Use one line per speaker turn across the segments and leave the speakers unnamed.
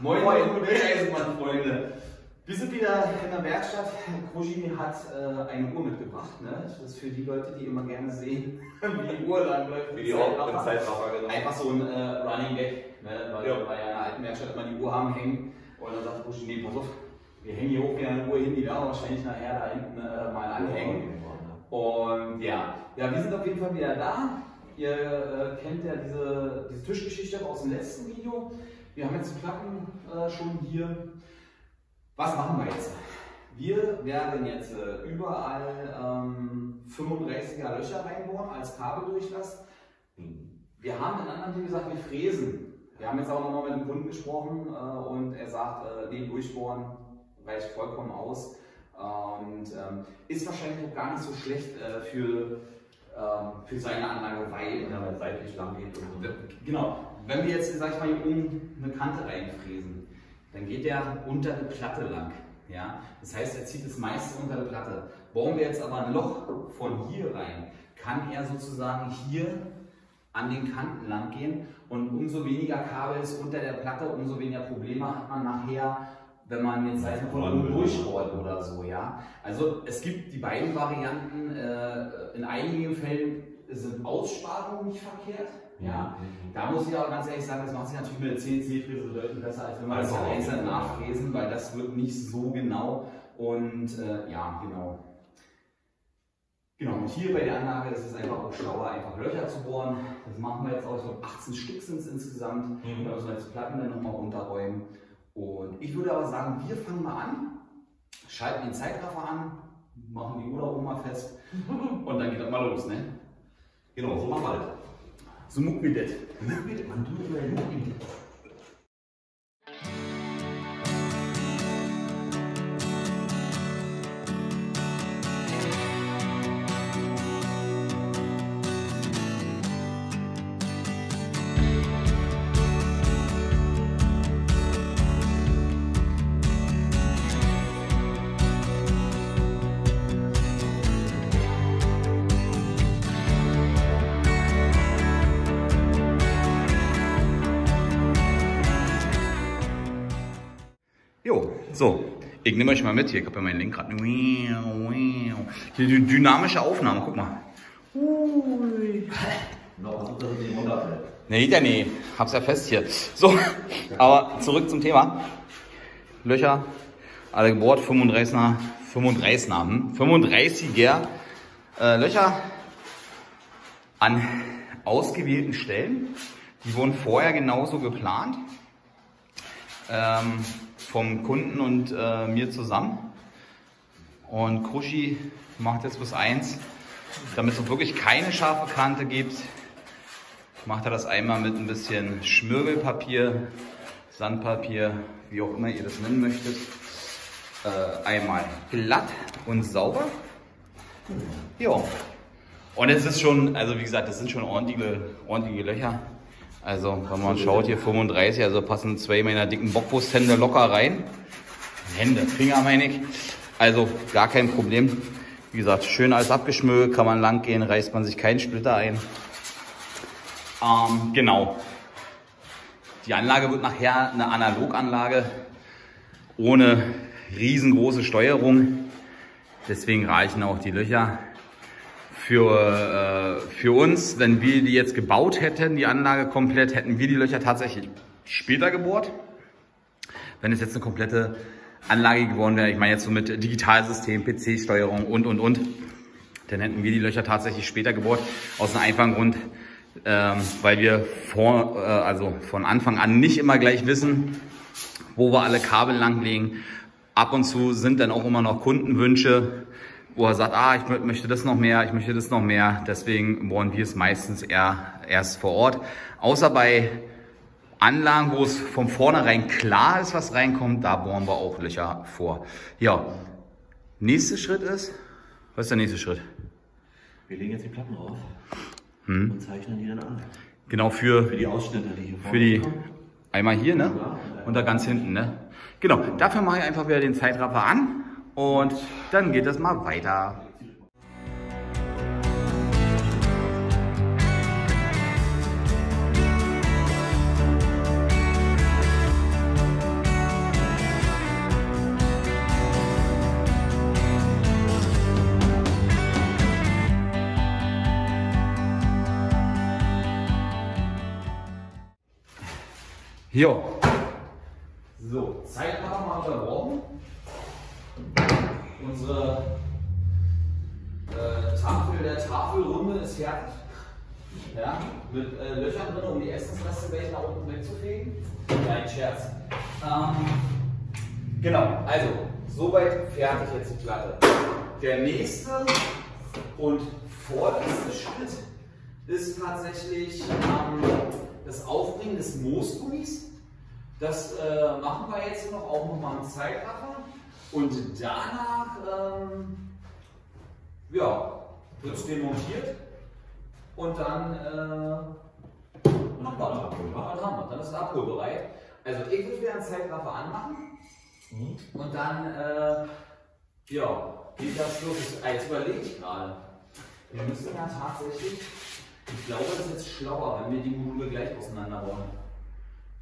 Moin, Moin, Eisenbahn-Freunde. Wir sind wieder in der Werkstatt. Krojini hat äh, eine Uhr mitgebracht. Ne? Das ist für die Leute, die immer gerne sehen, wie die Uhr lang läuft.
Wie die im Zeitraffer,
genau. Einfach so ein äh, Running Gag, ne? weil
Ja.
wir in der alten Werkstatt immer die Uhr haben hängen. Und dann sagt Krojini, pass auf, wir hängen hier hoch wie eine Uhr hin, die werden wir wahrscheinlich nachher da hinten äh, mal anhängen. Und ja, ja, wir sind auf jeden Fall wieder da. Ihr äh, kennt ja diese, diese Tischgeschichte aus dem letzten Video. Wir haben jetzt die Platten äh, schon hier. Was machen wir jetzt? Wir werden jetzt äh, überall ähm, 35er Löcher reinbohren als Kabeldurchlass. Wir haben in anderen Video gesagt, wir fräsen. Wir haben jetzt auch nochmal mit dem Kunden gesprochen äh, und er sagt, äh, nee, durchbohren reicht vollkommen aus. Und ähm, ist wahrscheinlich auch gar nicht so schlecht äh, für, ähm, für seine Anlage, weil
er seitlich lang geht.
Genau. Wenn wir jetzt, sag ich mal, hier oben eine Kante reinfräsen, dann geht der unter die Platte lang. Ja? Das heißt, er zieht das meiste unter die Platte. Bohren wir jetzt aber ein Loch von hier rein, kann er sozusagen hier an den Kanten lang gehen und umso weniger Kabel ist unter der Platte, umso weniger Probleme hat man nachher, wenn man jetzt ich mal, von oder so. Ja? Also es gibt die beiden Varianten. Äh, in einigen Fällen sind Aussparungen nicht verkehrt. Ja, da muss ich aber ganz ehrlich sagen, das macht sich natürlich mit der CNC-Fräse deutlich besser, als wenn wir das
Also,
einzeln nachfräsen, weil das wird nicht so genau. Und äh, ja, genau. Genau, und hier bei der Anlage ist es einfach auch schlauer, einfach Löcher zu bohren. Das machen wir jetzt auch so 18 Stück sind es insgesamt.
Mhm.
Da müssen wir jetzt die Platten dann nochmal runterräumen. Und ich würde aber sagen, wir fangen mal an, schalten den Zeitraffer an, machen die Uhr da oben mal fest und dann geht das mal los, ne?
Genau, so machen wir das.
So muck mir das.
Man tut immer hin.
Jo, so. Ich nehme euch mal mit hier. Ich habe ja mein Lenkrad. Hier die dynamische Aufnahme, guck mal. Ui.
Noch.
Nee, ja, nee. Hab's ja fest hier. So, aber zurück zum Thema. Löcher, alle gebohrt, 35er, 35er, hm? 35er äh, Löcher an ausgewählten Stellen. Die wurden vorher genauso geplant. Ähm, vom Kunden und äh, mir zusammen. Und Krushi macht jetzt bis eins, damit es wirklich keine scharfe Kante gibt, macht er das einmal mit ein bisschen Schmirgelpapier, Sandpapier, wie auch immer ihr das nennen möchtet. Äh, einmal glatt und sauber. Ja. Und es ist schon, also wie gesagt, das sind schon ordentliche, ordentliche Löcher. Also, wenn man schaut, hier 35, also passen zwei meiner dicken Bockwursthände locker rein. Hände, Finger meine ich. Also, gar kein Problem. Wie gesagt, schön alles abgeschmückt, kann man lang gehen, reißt man sich keinen Splitter ein. Ähm, genau. Die Anlage wird nachher eine Analoganlage ohne riesengroße Steuerung. Deswegen reichen auch die Löcher für, äh, für uns. Wenn wir die jetzt gebaut hätten, die Anlage komplett, hätten wir die Löcher tatsächlich später gebohrt. Wenn es jetzt eine komplette Anlage geworden wäre, ich meine jetzt so mit Digitalsystem, PC-Steuerung und, und, und, dann hätten wir die Löcher tatsächlich später gebohrt. Aus einem einfachen Grund, ähm, weil wir vor, äh, also von Anfang an nicht immer gleich wissen, wo wir alle Kabel langlegen. Ab und zu sind dann auch immer noch Kundenwünsche, wo er sagt, ah, ich mö- möchte das noch mehr, ich möchte das noch mehr. Deswegen bohren wir es meistens eher erst vor Ort. Außer bei Anlagen, wo es von vornherein klar ist, was reinkommt, da bohren wir auch Löcher vor. Ja, nächster Schritt ist, was ist der nächste Schritt?
Wir legen jetzt die Platten auf
Hm.
und zeichnen die dann an.
Genau für
Für die Ausschnitte, die hier
Für die,
kommen.
einmal hier, ne? Und da ganz hinten, ne? Genau, dafür mache ich einfach wieder den Zeitraffer an und dann geht es mal weiter. Jo. So, Zeit war wir unterbrochen. Unsere äh, Tafel der Tafelrunde ist fertig. Ja, mit äh, Löchern drin, um die Essensreste gleich nach unten wegzufegen. Nein, Scherz. Ähm, genau, also, soweit fertig jetzt die Platte. Der nächste und vorletzte Schritt ist tatsächlich ähm, das Aufbringen des Moosgummis. Das äh, machen wir jetzt noch auch nochmal im Zeitraffer. Und danach ähm, ja, wird es demontiert und dann äh, noch weiter. Dann haben wir, dann ist es abholbereit. Also ich würde wieder einen Zeitraffer anmachen
Mhm.
und dann äh, ja, geht das los. Jetzt überlege ich gerade. Wir müssen ja tatsächlich, ich glaube, das ist jetzt schlauer, wenn wir die Module gleich auseinanderbauen.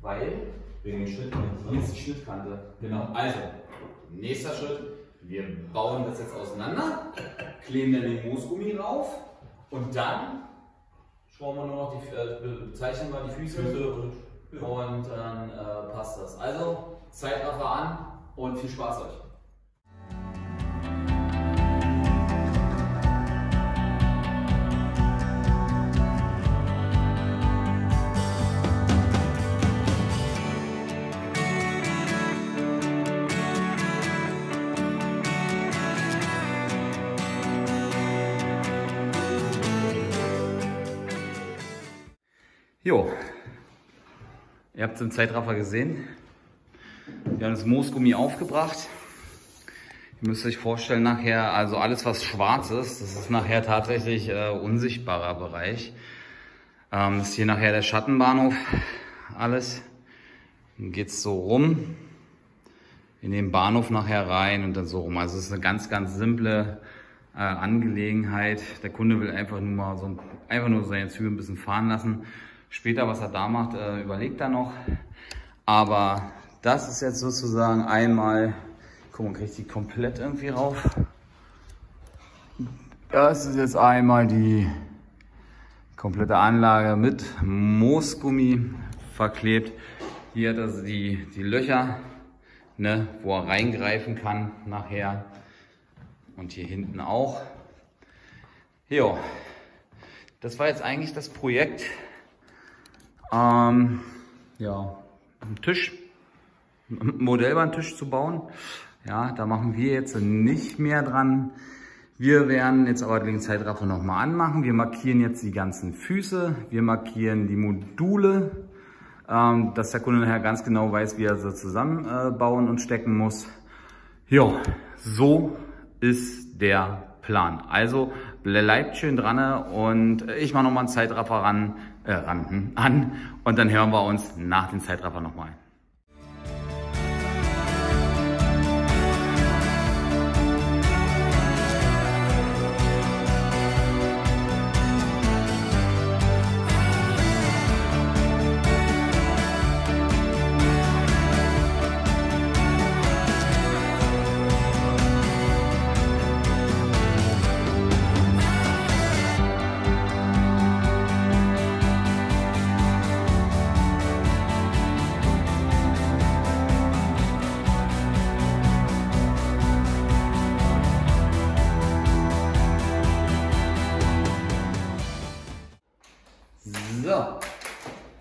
Weil
Wegen den Schnitten.
hier ist die Schnittkante. Genau. Also, nächster Schritt. Wir bauen das jetzt auseinander, kleben dann den Moosgummi rauf und dann schrauben wir nur noch die, äh, bezeichnen wir die Füße und dann äh, passt das. Also, Zeitraffer an und viel Spaß euch. Jo, ihr habt es im Zeitraffer gesehen. Wir haben das Moosgummi aufgebracht. Ihr müsst euch vorstellen, nachher, also alles was schwarz ist, das ist nachher tatsächlich äh, unsichtbarer Bereich. Ähm, ist hier nachher der Schattenbahnhof, alles. Dann geht's so rum, in den Bahnhof nachher rein und dann so rum. Also es ist eine ganz, ganz simple äh, Angelegenheit. Der Kunde will einfach nur mal so, einfach nur seine Züge ein bisschen fahren lassen. Später, was er da macht, äh, überlegt er noch. Aber das ist jetzt sozusagen einmal, guck mal, kriege ich die komplett irgendwie rauf. Das ist jetzt einmal die komplette Anlage mit Moosgummi verklebt. Hier hat also die, die Löcher, ne, wo er reingreifen kann nachher. Und hier hinten auch. Jo, das war jetzt eigentlich das Projekt. Ähm, ja, einen Tisch, einen Modellbahntisch zu bauen. Ja, da machen wir jetzt nicht mehr dran. Wir werden jetzt aber den Zeitraffer nochmal anmachen. Wir markieren jetzt die ganzen Füße. Wir markieren die Module, ähm, dass der Kunde nachher ganz genau weiß, wie er sie zusammenbauen und stecken muss. Ja, so ist der Plan. Also bleibt schön dran und ich mache nochmal einen Zeitraffer ran, äh, ran, hm, an und dann hören wir uns nach dem Zeitraffer nochmal.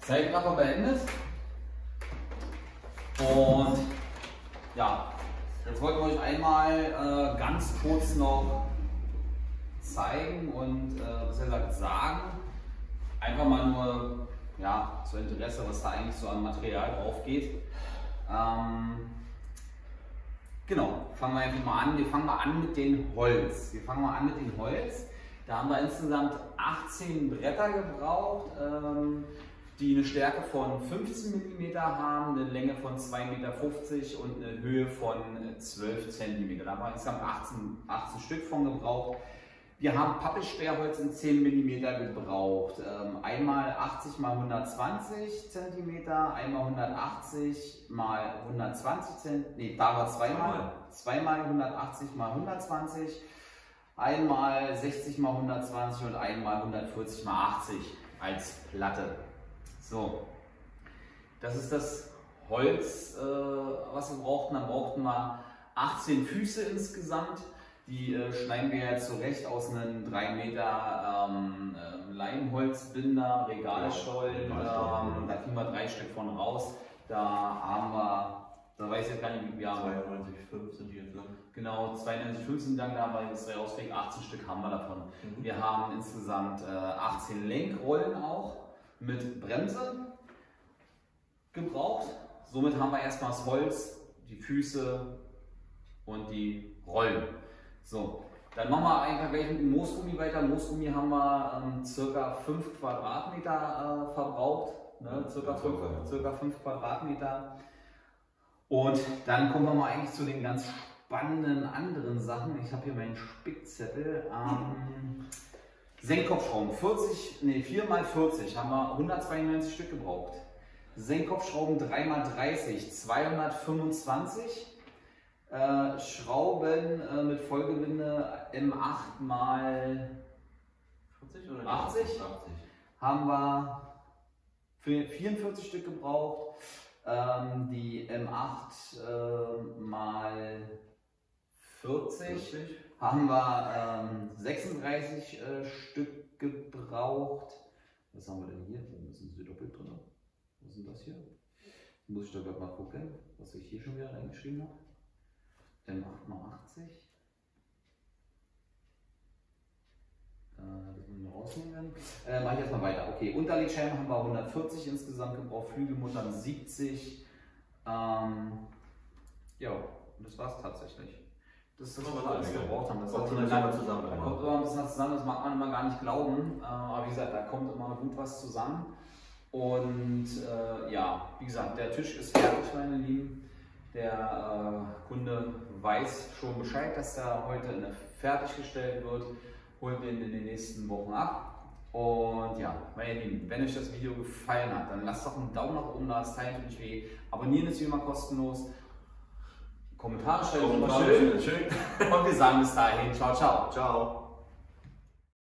Zeitraffer beendet. Und ja, jetzt wollten wir euch einmal äh, ganz kurz noch zeigen und äh, was gesagt sagen. Einfach mal nur ja, zur Interesse, was da eigentlich so an Material drauf geht. Ähm, genau, fangen wir einfach mal an. Wir fangen mal an mit dem Holz. Wir fangen mal an mit dem Holz. Da haben wir insgesamt 18 Bretter gebraucht, ähm, die eine Stärke von 15 mm haben, eine Länge von 2,50 Meter und eine Höhe von 12 cm. Da haben wir insgesamt 18, 18 Stück von gebraucht. Wir haben Pappelsperrholz in 10 mm gebraucht. Ähm, einmal 80 x 120 cm, einmal 180 x 120 cm, nee, da war zweimal, zweimal 180 x 120 einmal 60 mal 120 und einmal 140 mal 80 als Platte. So, Das ist das Holz, äh, was wir brauchten. Dann brauchten wir 18 Füße insgesamt. Die äh, schneiden wir jetzt zurecht aus einem 3 Meter ähm, äh, Leimholzbinder, Regalstollen.
Regalstollen,
Ähm, da kriegen wir drei Stück von raus. Da haben wir, da weiß ich jetzt gar nicht, wie wir haben.
92,5 sind die jetzt lang.
Genau, 92,5 sind dann da, weil das drei ausweg, 18 Stück haben wir davon.
Mhm.
Wir haben insgesamt äh, 18 Lenkrollen auch mit Bremse gebraucht. Somit haben wir erstmal das Holz, die Füße und die Rollen. So, dann machen wir einfach mit dem Moosgummi weiter. Moosgummi haben wir ähm, circa 5 Quadratmeter äh, verbraucht. Ne? Circa,
Ja,
5,
circa, ja.
circa 5 Quadratmeter. Und dann kommen wir mal eigentlich zu den ganz spannenden anderen Sachen. Ich habe hier meinen Spickzettel. Ähm, Senkkopfschrauben, 40, nee, 4x40 haben wir 192 Stück gebraucht. Senkkopfschrauben 3x30, 225. Äh, Schrauben äh, mit Vollgewinde M8 mal
40 oder
80?
80.
haben wir für 44 Stück gebraucht. Ähm, die M8 äh, mal 40 haben wir ähm, 36 äh, Stück gebraucht. Was haben wir denn hier? Da sind sie doppelt drin. Was ist denn das hier? Muss ich da gerade mal gucken, was ich hier schon wieder reingeschrieben habe. M8 mal 80. Äh, das müssen wir rausnehmen. Äh, Mache ich erstmal weiter. Okay, Unterlegscheiben haben wir 140 insgesamt gebraucht, Flügelmuttern 70. Ähm, ja, das war's tatsächlich. Das ist das, was wir alles gebraucht haben. Das
Kommt Summe zusammen,
Da kommt immer ein bisschen was zusammen, das mag man immer gar nicht glauben. Äh, aber wie gesagt, da kommt immer gut was zusammen. Und äh, ja, wie gesagt, der Tisch ist fertig, meine Lieben. Der äh, Kunde weiß schon Bescheid, dass er heute fertiggestellt wird. Holt den in den nächsten Wochen ab. Und ja, meine Lieben, wenn euch das Video gefallen hat, dann lasst doch einen Daumen nach oben da, das teilt nicht weh. Abonnieren ist wie immer kostenlos. Kommentare stellen
Kommentare
schön.
schön.
Und wir sagen bis dahin, ciao, ciao.
Ciao.